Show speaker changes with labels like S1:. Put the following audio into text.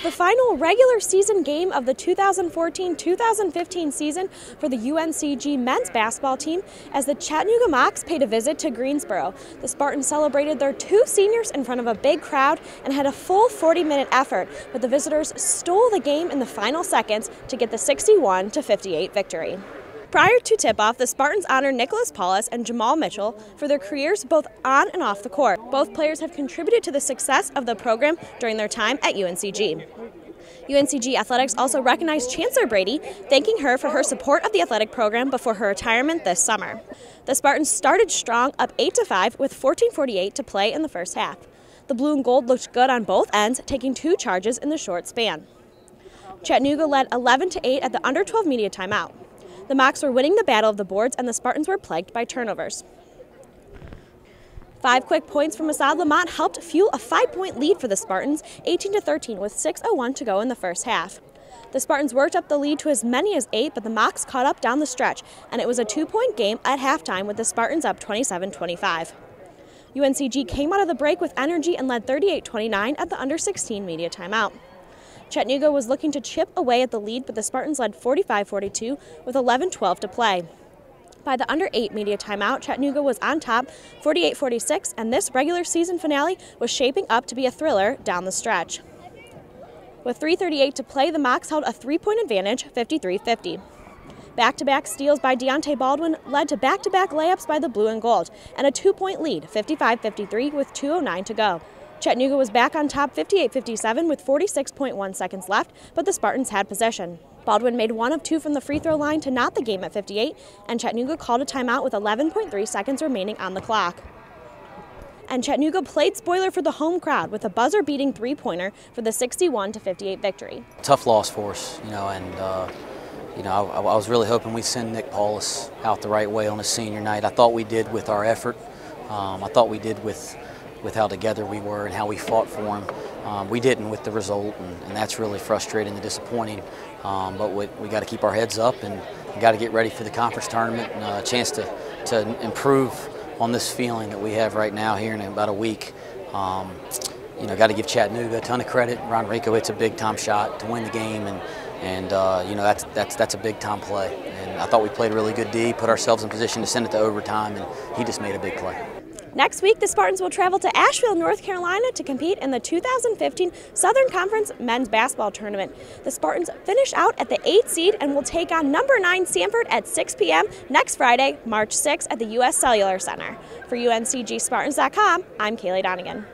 S1: the final regular season game of the 2014-2015 season for the UNCG men's basketball team as the Chattanooga Mocs paid a visit to Greensboro. The Spartans celebrated their two seniors in front of a big crowd and had a full 40-minute effort, but the visitors stole the game in the final seconds to get the 61-58 victory. Prior to tip-off, the Spartans honored Nicholas Paulos and Jamal Mitchell for their careers both on and off the court. Both players have contributed to the success of the program during their time at UNCG. UNCG Athletics also recognized Chancellor Brady, thanking her for her support of the athletic program before her retirement this summer. The Spartans started strong, up 8 to 5, with 14:48 to play in the first half. The blue and gold looked good on both ends, taking two charges in the short span. Chattanooga led 11 to 8 at the under 12 media timeout. The Mocs were winning the battle of the boards, and the Spartans were plagued by turnovers. Five quick points from Assad Lamont helped fuel a five-point lead for the Spartans, 18 to 13, with 6:01 to go in the first half. The Spartans worked up the lead to as many as eight, but the Mocs caught up down the stretch, and it was a two-point game at halftime with the Spartans up 27-25. UNCG came out of the break with energy and led 38-29 at the under 16 media timeout. Chattanooga was looking to chip away at the lead, but the Spartans led 45-42 with 11-12 to play. By the under 8 media timeout, Chattanooga was on top 48-46, and this regular season finale was shaping up to be a thriller down the stretch. With 3.38 to play, the Mocs held a three-point advantage, 53-50. Back-to-back steals by Diante Baldwin led to back-to-back layups by the blue and gold, and a two-point lead, 55-53, with 2.09 to go. Chattanooga was back on top 58-57 with 46.1 seconds left, but the Spartans had possession. Baldwin made one of two from the free throw line to knot the game at 58, and Chattanooga called a timeout with 11.3 seconds remaining on the clock. And Chattanooga played spoiler for the home crowd with a buzzer beating three pointer for the 61 58 victory.
S2: Tough loss for us, you know, and uh, you know I, I, was really hoping we'd send Nick Paulos out the right way on his senior night. I thought we did with our effort. Um, I thought we did with with how together we were and how we fought for him. Um, we didn't with the result, and, and, that's really frustrating and disappointing. Um, but we, we got to keep our heads up and got to get ready for the conference tournament and uh, a chance to, to improve on this feeling that we have right now here in about a week. Um, you know, got to give Chattanooga a ton of credit. Ron Rico hits a big time shot to win the game, and and uh, you know that's that's that's a big time play. And I thought we played really good D, put ourselves in position to send it to overtime, and he just made a big play.
S1: Next week, the Spartans will travel to Asheville, North Carolina to compete in the 2015 Southern Conference Men's Basketball Tournament. The Spartans finish out at the 8th seed and will take on number 9 Samford at 6 p.m. next Friday, March 6 at the U.S. Cellular Center. For UNCGSpartans.com, I'm Kaylee Donegan.